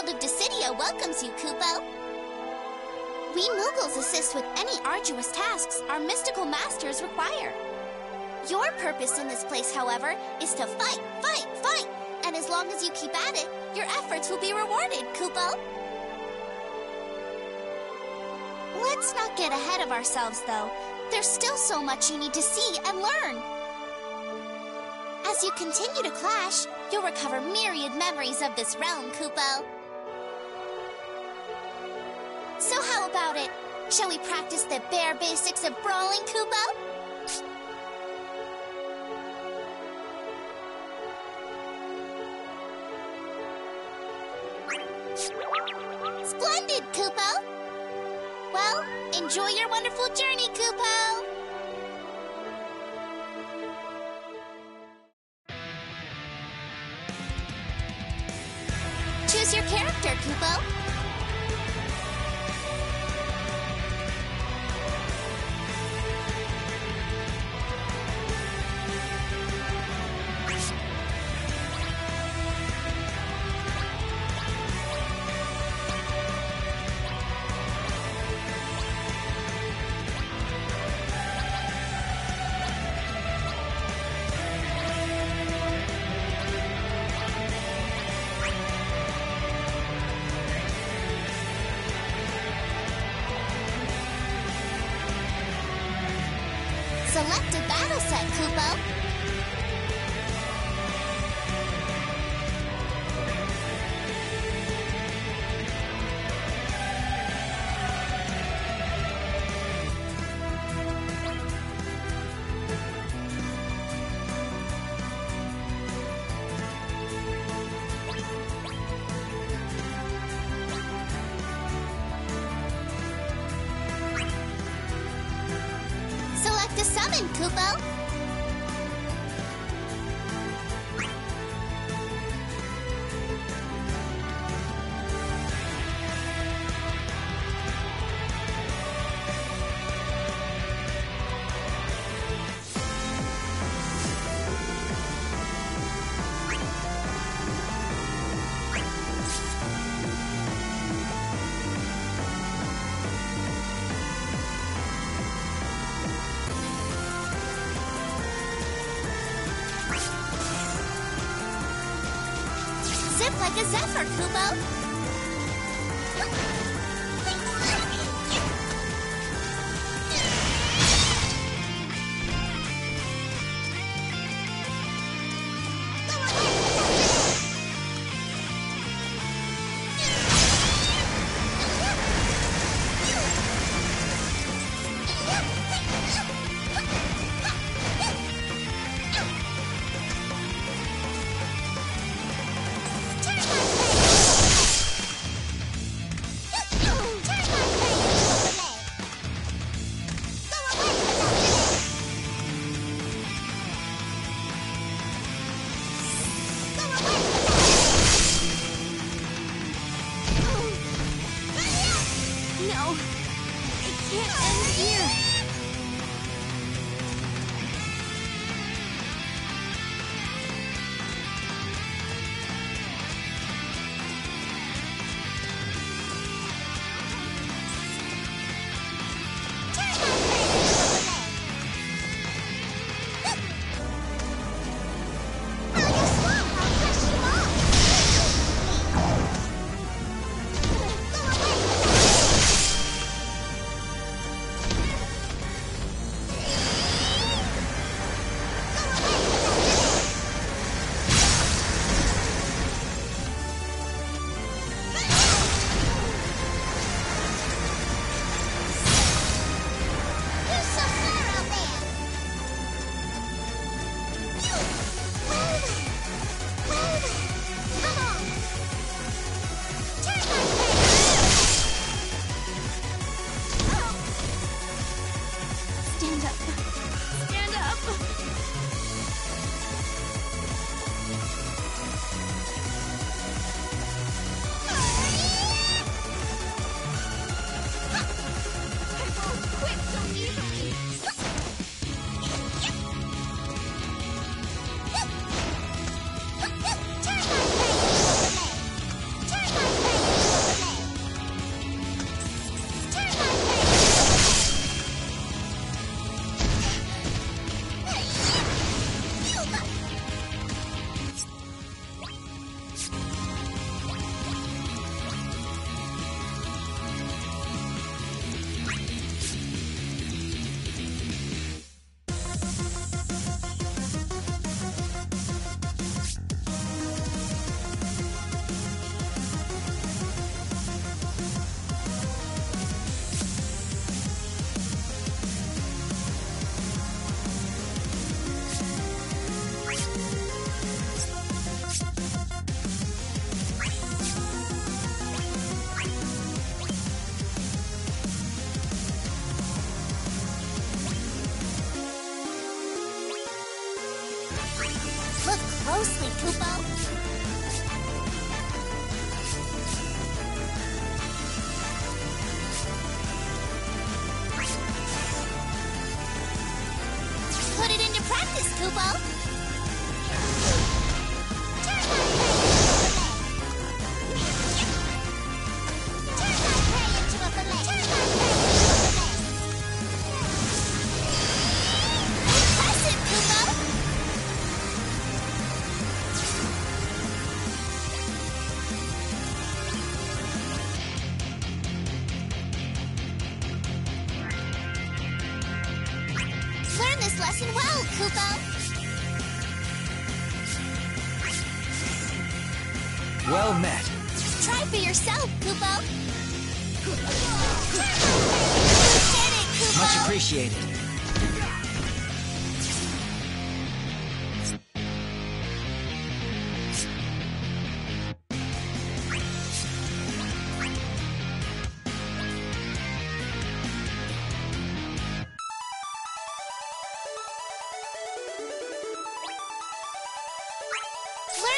world of Dissidia welcomes you, Kupo. We Moogles assist with any arduous tasks our mystical masters require. Your purpose in this place, however, is to fight, fight, fight! And as long as you keep at it, your efforts will be rewarded, Kupo. Let's not get ahead of ourselves, though. There's still so much you need to see and learn. As you continue to clash, you'll recover myriad memories of this realm, Kupo. Shall we practice the bare basics of brawling, Kupo? Splendid, Kupo! Well, enjoy your wonderful journey, Kupo! Select a battle set, Kupo. Zip like a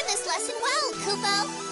this lesson well, Kupo!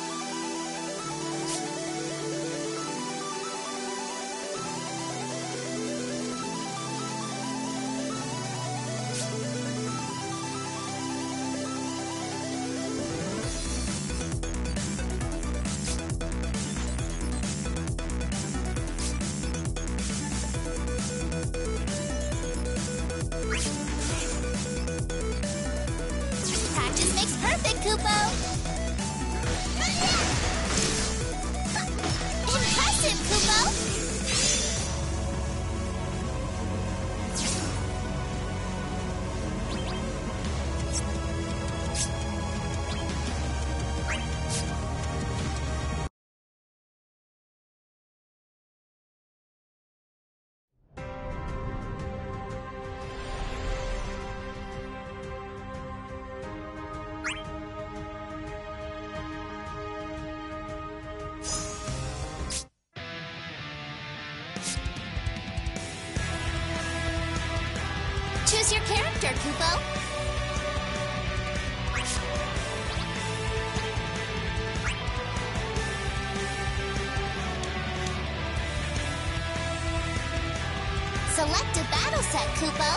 Select a battle set, Kupo.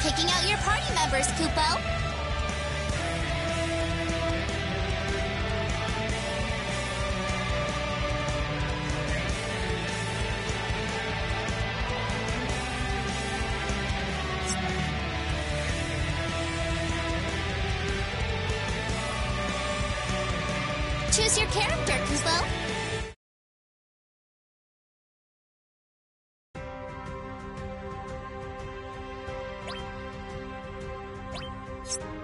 Picking out your party members, Kupo. next time.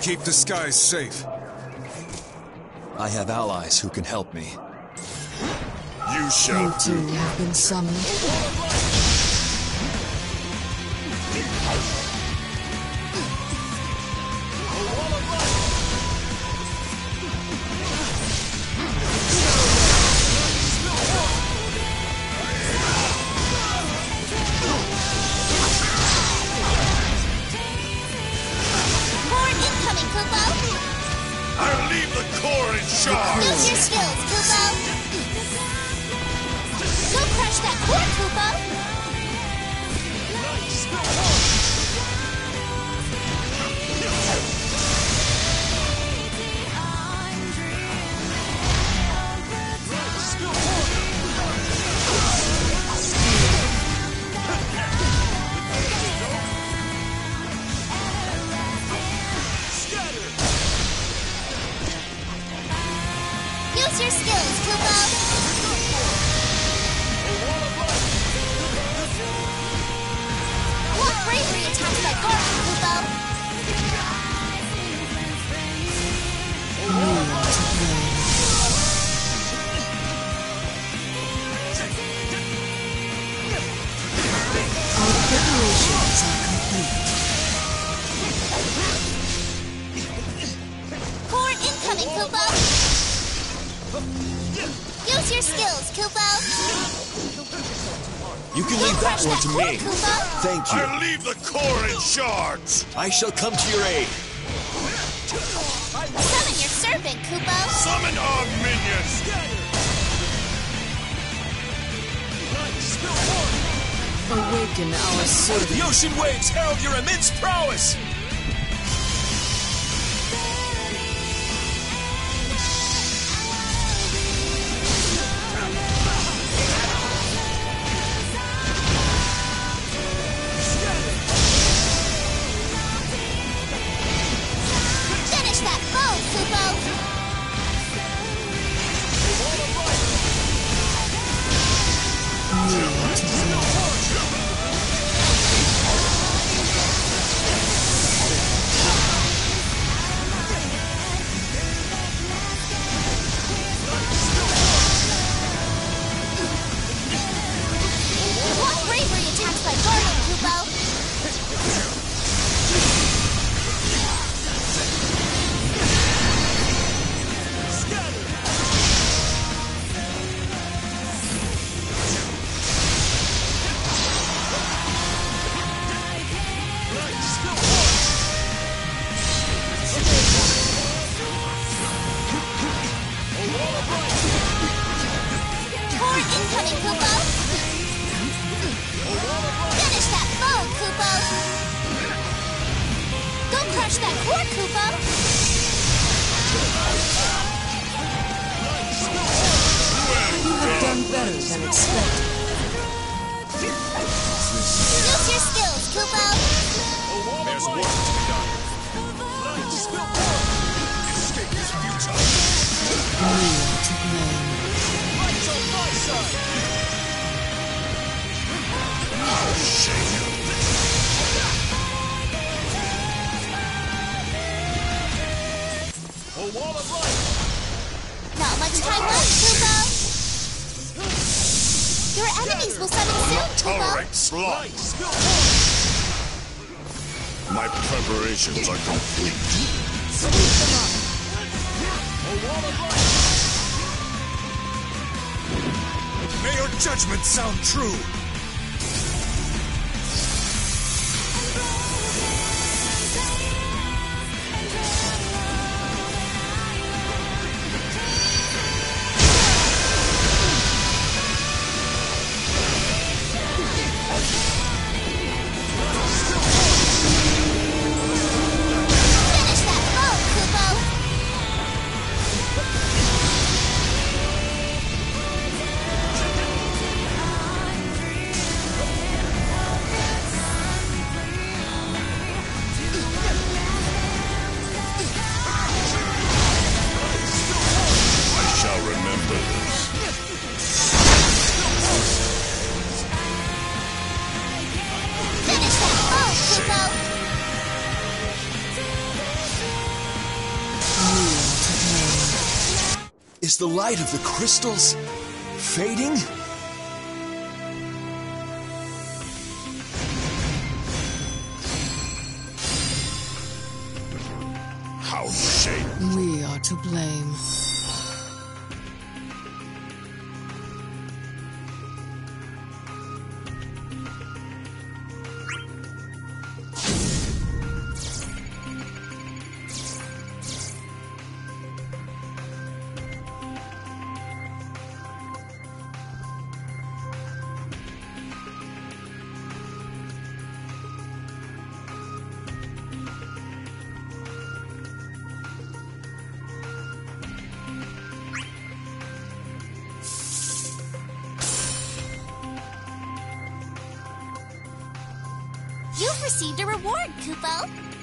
Keep the skies safe. I have allies who can help me. You shall You too have been summoned. Use your skills, Kupo! Go crush that core, Kupo! That crush one that to me. Thank you. I'll leave the core in charge. I shall come to your aid. Summon your servant, Kupo! Summon our minions. Awaken our servant. The ocean waves herald your immense prowess! Slaughter. My preparations are complete. May your judgment sound true. The light of the crystals fading? How shameful. We are to blame. You've received a reward, Kupo.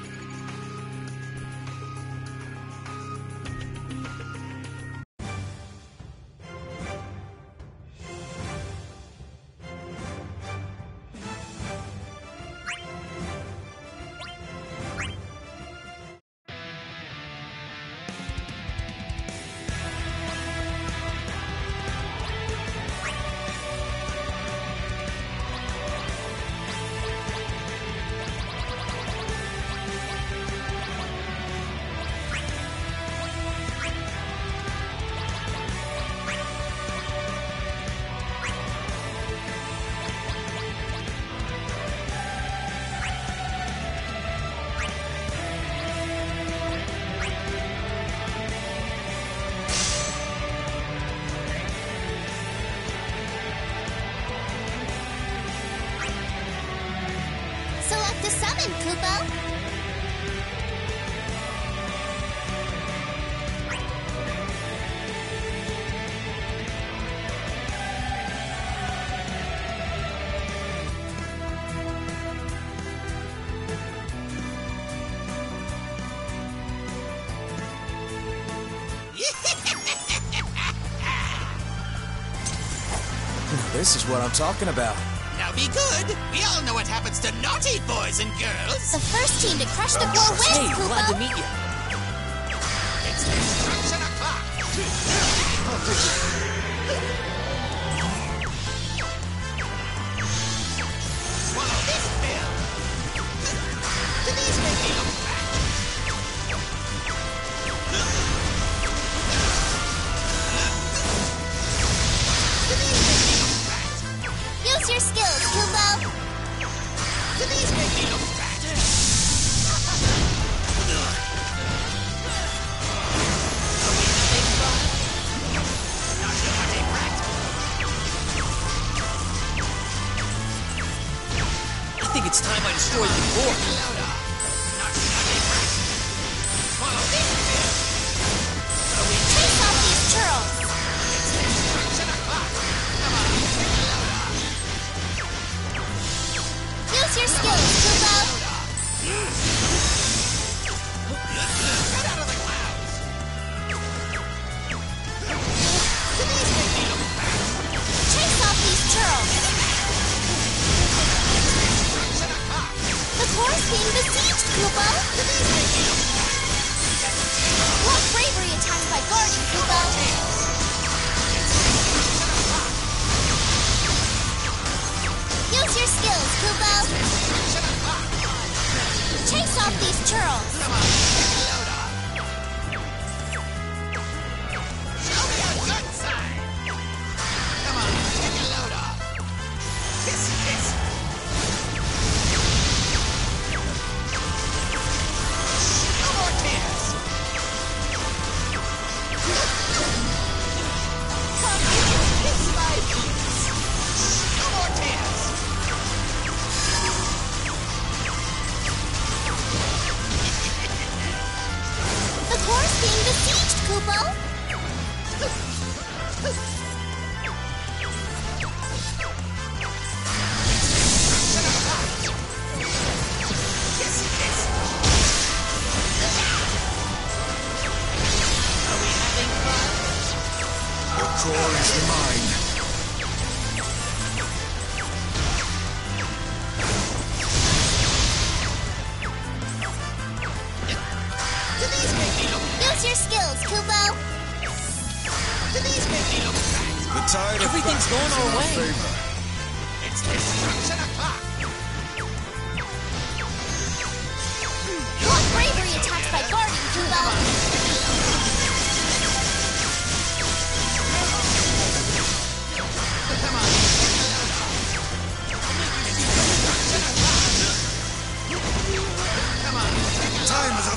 A. This is what I'm talking about. Now be good. We all know what happens to naughty boys and girls. The first team to crush the core wins, Kupo. meet you. It's destruction o'clock. Think it's time I destroy the pill. Chase off these churls. Use your skills. Get out of the clouds. Chase off these churls. Me look fat? Block bravery attacks by guarding, Kupo. Use your skills, Kupo. Mastermind.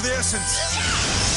The essence.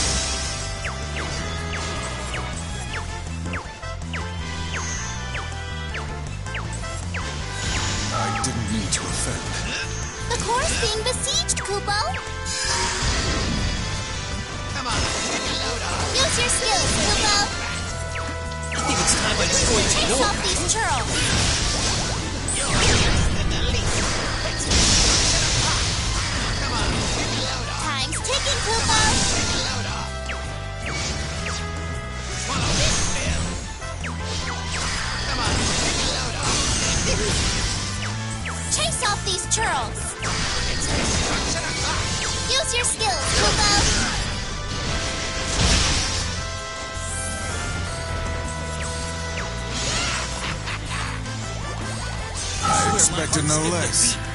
Expected no less.